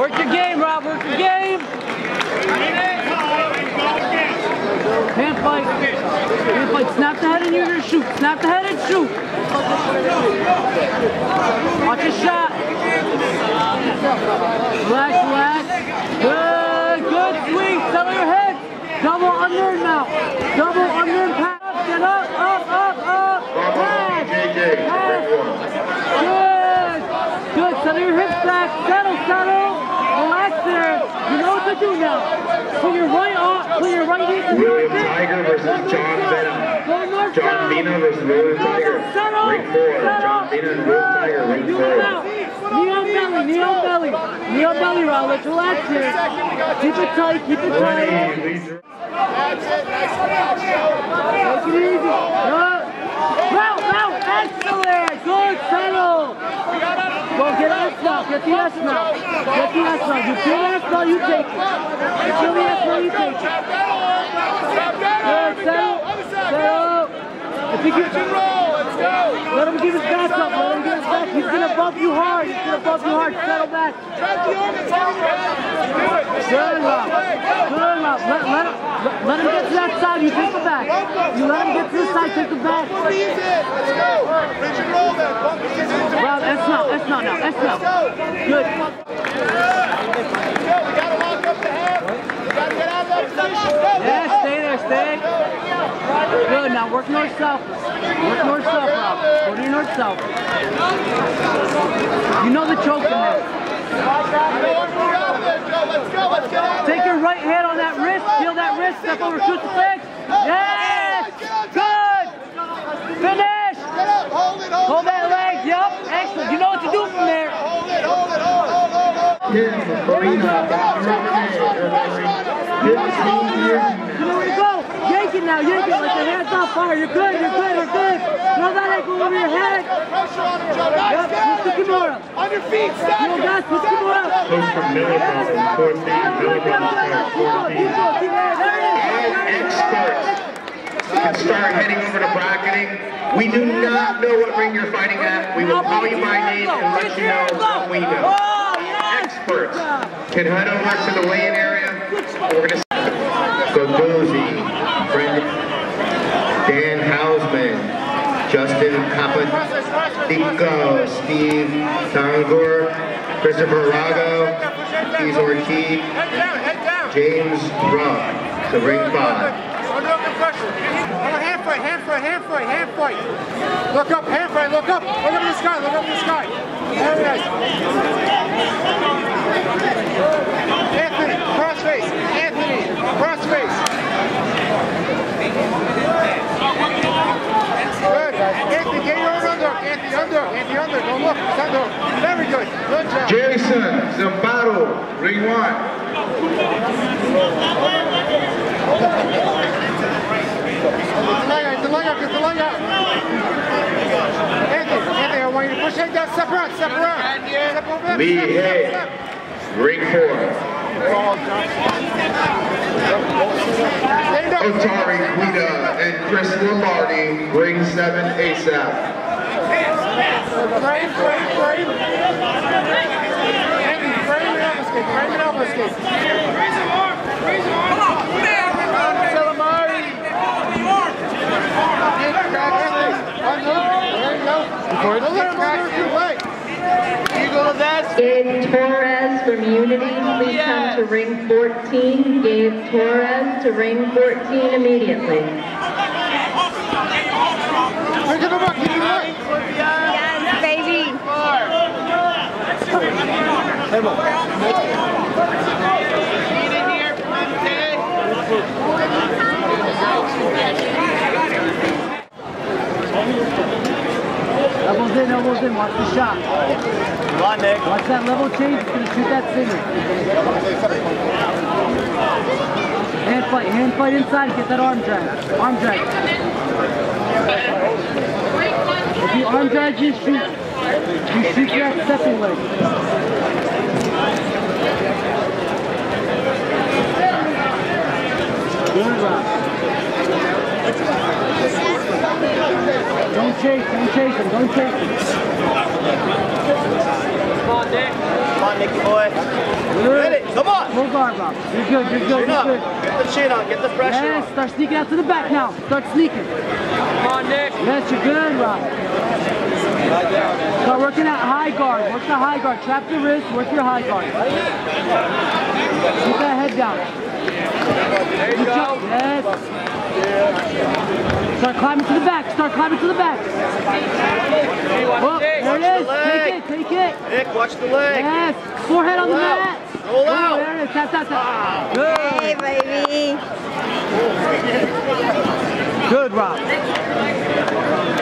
Work your game, Rob. Work your game. Hand fight. Hand fight. Snap the head and you're gonna shoot. Snap the head and shoot. Watch your shot. Relax, relax. Good, good swing. Settle your head. Double under now. Double under and pass. Get up, up, up, up. Pass. Pass. Good. Good. Settle your hips back. Settle, settle. Relax there. You know what to do now. Put your right arm, put your right knee to your William hip. Tiger versus Go north John south. Venom. Go north John south. Vina versus William Tiger. Settle. Ring four. Settle. John Vina and William Tiger. Ring You four. out. Knee on belly, knee on belly. Knee on belly, Rob. Let's relax here. Keep it tight, keep it tight. Twenty. Leads- That's it. Nice catch, Joe. Take it easy. Good. Route, route. Excellent. Good. Settle. Go get S now. Get the S now. Get the S now. You feel the S now, you take it. You feel the S now, you take it. Tap that arm. Tap that arm. Good. Here we go. Settle. Side. Settle. If he gets, and roll. Let's go. let him give his back up. Let him give his back. He's gonna bump you hard. He's gonna bump you hard. Settle back. Trap the arm and take it back. Do it. Good, Rob. Good, Rob. Let, let, him, let, him get to that side. You take the back. You let him get to this side. Take the back. Bump in. Let's go. Pitch and roll then. Bump these in. No, now. S now now. S now. Good. Go. We gotta lock up the head. We gotta get out of that position. Go. Yeah, stay there. Stay. Good. Now work north south. Work north south, Rob. Go to your north south. You know the choke in there. Go on, move out of there, Joe. Let's go. Let's get Take your right hand on that wrist. Feel that wrist. Step over crucifix. Yes. Good. Finish. Get up. Hold it. Hold, Hold that leg. Yup. Excellent. You know what to do from there. Hold it. Hold it. Hold, hold, hold, hold. Tim Farina, Bob You know where to go. Yank it now. Yank it. Like your hand's on fire. You're good. You're good. You're good. Throw that ankle over your head. Pressure on him, Joe. Yep. Catch. Kimura. On your feet. Stack him. Push the Kimura. Coach from Millibrook, fourth state, Millibrook, fourteen. Experts can start heading over to bracketing. We do not know what ring you're fighting at. We will call you by name and let you know what we know. Experts can head over to the weigh-in area. We're gonna Gagozzi, friend Dan Hausman, Justin Capodico, Steve Tangur, Christopher Rago, Keith Ortiz. James Ruff, the ring five. Under under pressure. Oh, hand fight, hand fight, hand fight, hand fight. Look up, hand fight, look up. Oh, look up in the sky, look up in the sky. Very nice. Anthony, cross face. Anthony, cross face. Good. Anthony, get your own under. Anthony, under. Anthony, under. Don't look. It's under. Very good. Good job. Jason Zambato, ring one. Get the get the leg out, get the leg out. Anthony, Anthony, I want you to push head down, step around, step around. Step over there, Lee step, step, step. ring four. Otari Guida and Chris Lombardi, ring seven ASAP. Frame, frame, frame. Anthony, frame and elbow escape, frame and elbow escape. Salamari. Get back, Anthony. Unhook. There you go. Don't let him under your leg. Gabe Torres from Unity, please come to ring 14. Gabe Torres to ring 14 immediately. Pick him up, keep him up. Yes, baby. Elbows in, elbows in. Watch the shot. Watch that level change. He's gonna shoot that single. Hand fight, hand fight inside. Get that arm drag. Arm drag. If you arm drag, you shoot. You shoot that stepping leg. Good rock. Don't chase, don't chase him, don't chase him. Come on, Nick. Come on, Nicky boy. Hit it. Come on. Full guard, Rob. You're good, you're good, you're good. Get the chin on. Get the pressure Yes, on. start sneaking out to the back now. Start sneaking. Come on, Nick. Yes, you're good, Rob. Start working that high guard. Work the high guard. Trap the wrist. Work your high guard. Keep that head down. There you go. Yes. Start climbing to the back. Start climbing to the back. Oh, there Watch it the leg. Take it. Take it. Nick, watch the leg. Yes. Forehead on the out. mat. Roll Oh, out. there it is. Tap, tap, tap. Good. Hey, baby. Good, Rob.